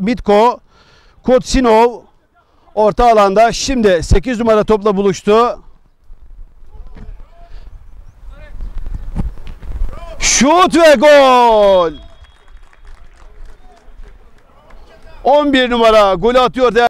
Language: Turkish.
Mitko, Kotsinov orta alanda. Şimdi 8 numara topla buluştu. Şut ve gol. 11 numara golü atıyor.